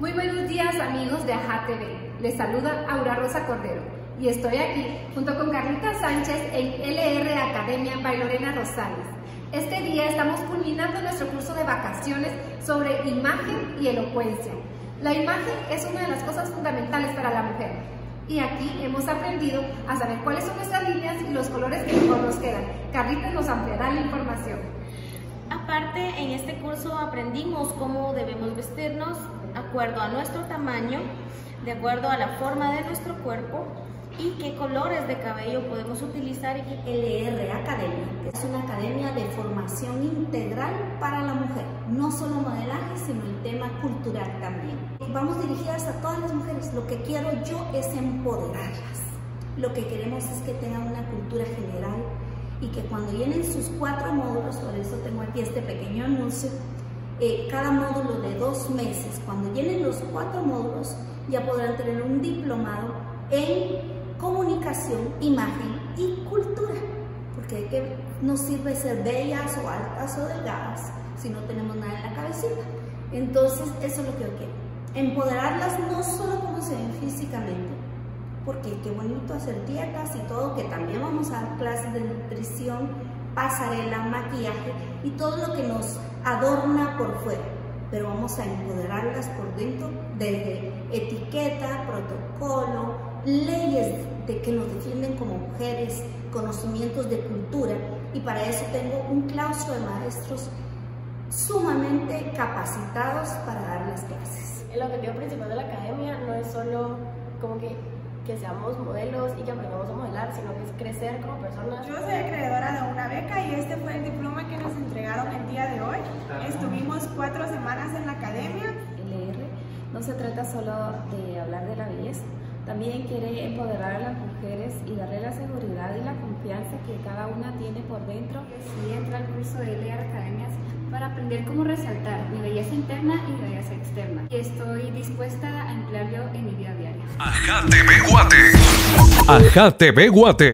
Muy buenos días amigos de AJA TV. Les saluda Aura Rosa Cordero y estoy aquí junto con Carlita Sánchez en LR Academia by Rosales. Este día estamos culminando nuestro curso de vacaciones sobre imagen y elocuencia. La imagen es una de las cosas fundamentales para la mujer y aquí hemos aprendido a saber cuáles son nuestras líneas y los colores que mejor nos quedan. Carlita nos ampliará la información. Aparte, en este curso aprendimos cómo debemos vestirnos acuerdo a nuestro tamaño, de acuerdo a la forma de nuestro cuerpo y qué colores de cabello podemos utilizar. LR Academia es una academia de formación integral para la mujer, no solo modelaje, sino el tema cultural también. Vamos dirigidas a todas las mujeres. Lo que quiero yo es empoderarlas. Lo que queremos es que tengan una cultura general y que cuando llenen sus cuatro módulos, por eso tengo aquí este pequeño anuncio, eh, cada módulo de dos meses, cuando llenen los cuatro módulos, ya podrán tener un diplomado en comunicación, imagen y cultura, porque que nos sirve ser bellas o altas o delgadas si no tenemos nada en la cabecita. Entonces, eso es lo que yo quiero. Empoderarlas no solo como se ven físicamente, porque qué bonito hacer dietas y todo, que también vamos a dar clases de nutrición, pasarela, maquillaje y todo lo que nos adorna por fuera. Pero vamos a empoderarlas por dentro desde etiqueta, protocolo, leyes de que nos defienden como mujeres, conocimientos de cultura y para eso tengo un claustro de maestros sumamente capacitados para dar las clases. El objetivo principal de la academia no es solo como que que seamos modelos y que aprendamos a modelar, sino que es crecer como personas. Yo soy acreedora de una beca y este fue el diploma que nos entregaron el día de hoy. Estuvimos cuatro semanas en la academia. LR no se trata solo de hablar de la belleza, también quiere empoderar a las mujeres y darle la seguridad y la confianza que cada una tiene por dentro. Sí, entra al curso de LR Academias para aprender cómo resaltar mi belleza interna y mi belleza externa. Y estoy dispuesta a emplearlo en mi vida diaria. Ajá TV Guate. Ajá TV Guate.